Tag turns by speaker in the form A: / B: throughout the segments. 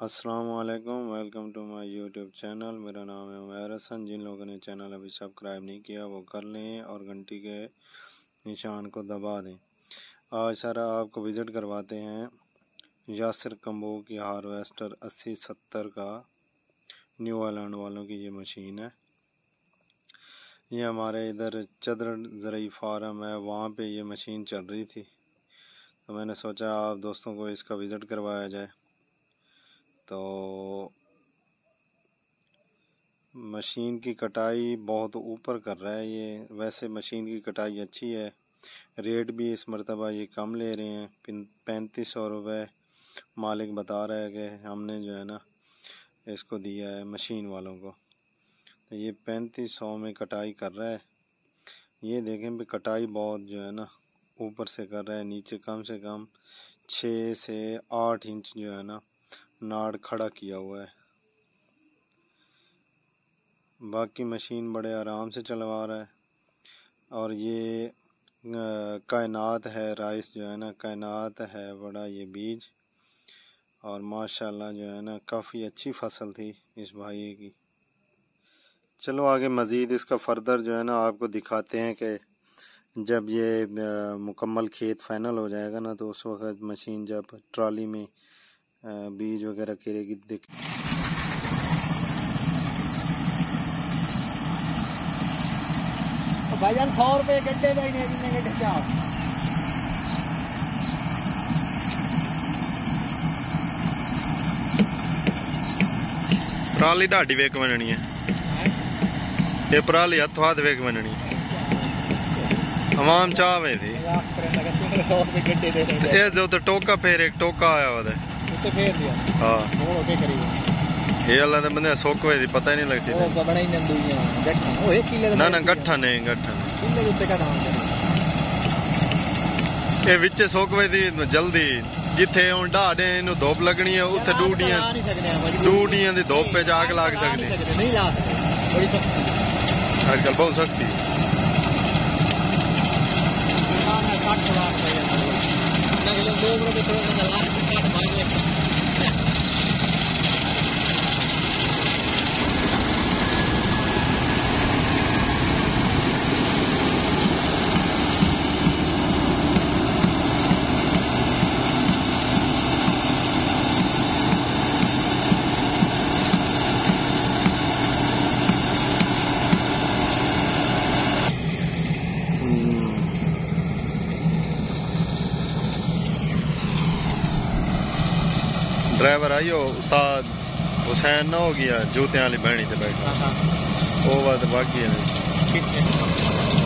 A: अस्सलाम वालेकुम to my YouTube channel. मेरा नाम है उमैर हसन। जिन लोगों ने चैनल अभी सब्सक्राइब नहीं किया, वो कर लें और घंटी के निशान को दबा दें। आज सारा आपको विज़िट करवाते हैं यासर कम्बो की हारवेस्टर अस्सी सत्तर का न्यू आइलैंड वालों की ये मशीन है। ये हमारे इधर चदर ज़रिए फार्म है, वहाँ पे ये मशीन चल रही थी। तो मैंने सोचा आप दोस्तों को इसका विज़िट करवाया जाए। तो मशीन की कटाई बहुत ऊपर कर रहा है ये। वैसे मशीन की कटाई अच्छी है। रेट भी इस मरतबा ये कम ले रहे हैं। पैंतीस सौ रुपये मालिक बता रहा है कि हमने जो है ना इसको दिया है मशीन वालों को। तो ये पैंतीस सौ में कटाई कर रहा है। ये देखें भी कटाई बहुत जो है ना ऊपर से कर रहा है, नीचे कम से कम छः से आठ इंच जो है ना नाड़ खड़ा किया हुआ है। बाकी मशीन बड़े आराम से चलवा रहा है। और ये कायनात है, राइस जो है ना, कायनात है, बड़ा ये बीज। और माशाल्लाह जो है ना, काफ़ी अच्छी फ़सल थी इस भाई की। चलो आगे मज़ीद इसका फर्दर जो है ना, आपको दिखाते हैं कि जब ये मुकम्मल खेत फाइनल हो जाएगा ना तो उस वक्त मशीन जब ट्रॉली में बीज वगैरह करेगी देख
B: तो भाईजान सौ रुपए गड्ढे का ही नहीं गड्ढे क्या
A: पराली ढाडी वेक बननी है ये पराली हथों हाथ वेक बननी आवाम चाह वे थी ये जो तो टोका फिर एक टोका आया हुआ
B: ਉੱਤੇ ਫੇਰ ਲਿਆ
A: ਹਾਂ
B: ਹੁਣ ਉਹਦੇ ਕਰੀ
A: ਇਹ ਅੱਲਾ ਦੇ ਬੰਦੇ ਸੁੱਕ ਵੇ ਦੀ ਪਤਾ ਹੀ ਨਹੀਂ ਲੱਗਦੀ
B: ਉਹ ਬਣਾ ਹੀ ਨੰਦੂਆਂ ਗੱਠਾ ਉਹ ਇੱਕ ਕਿੱਲੇ
A: ਨਾ ਨਾ ਗੱਠਾ ਨਹੀਂ ਗੱਠਾ
B: ਕਿੱਲੇ ਦੇ ਉੱਤੇ ਕਾ
A: ਇਹ ਵਿੱਚ ਸੁੱਕ ਵੇ ਦੀ ਜਲਦੀ ਜਿੱਥੇ ਹੁਣ ਢਾਡੇ ਇਹਨੂੰ ਧੁੱਪ ਲੱਗਣੀ ਹੈ ਉੱਥੇ ਡੂਡੀਆਂ ਡੂਡੀਆਂ ਦੀ ਧੁੱਪ ਤੇ ਜਾ ਕੇ ਲੱਗ ਸਕਦੀ
B: ਨਹੀਂ ਲਾ ਸਕਦੇ ਬੜੀ ਸਖਤੀ
A: ਅੱਜ ਕੱਲ ਬਹੁਤ ਸਖਤੀ
B: चलाना है काट चलाना चाहिए अगर लोग थोड़ा चलाना है तो काट भाग में
A: ड्राइवर आई हो उस्ताद हुसैन ना हो गया जूते वाली बहनी से बैठा वो बात बाकी है सही है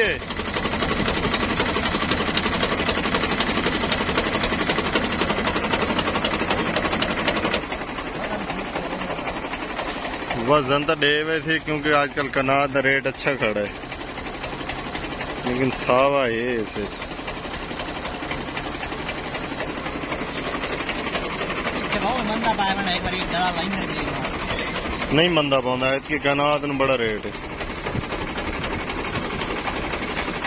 A: है वज़न तो डे हुए थे क्योंकि आजकल कनार का रेट अच्छा खड़ा है। लेकिन सावा ये
B: सिर्फ़
A: ਨਹੀਂ ਮੰਦਾ ਪਾਉਂਦਾ ਇਤਕੀ ਕਨਾਤ ਨੂੰ ਬੜਾ ਰੇਟ ਹੈ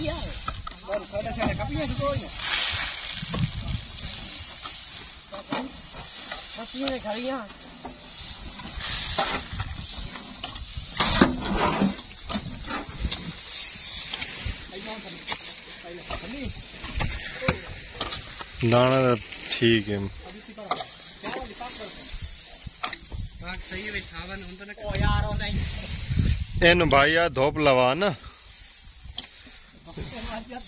B: Iya. Baru saya ada saya kapinya sebelumnya. Kapinya kalinya. दाना ठीक है भाई यार धूप लवा ना आप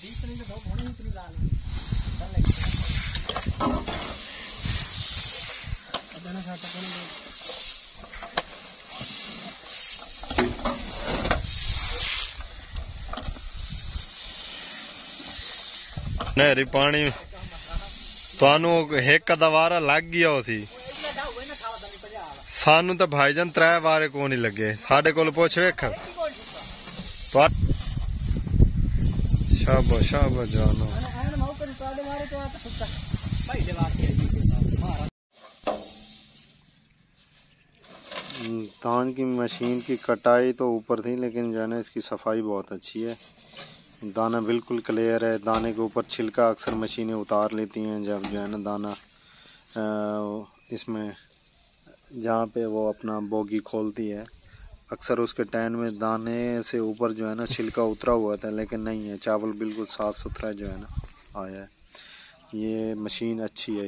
A: नहरी पानी तानू एक
B: दवारा लग गया सानू तो भाईजान त्रै बारे को नहीं
A: लगे साडे को पुछ वेख। शाबा शाबा जानो। हम्म, धान की मशीन की कटाई तो ऊपर थी, लेकिन जो है ना इसकी सफ़ाई बहुत अच्छी है। दाना बिल्कुल क्लियर है। दाने के ऊपर छिलका अक्सर मशीनें उतार लेती हैं, जब जो है ना दाना इसमें, जहाँ पे वो अपना बोगी खोलती है। अक्सर उसके टैन में दाने से ऊपर जो है ना छिलका उतरा हुआ था, लेकिन नहीं है, चावल बिल्कुल साफ़ सुथरा जो है ना आया है। ये मशीन अच्छी है।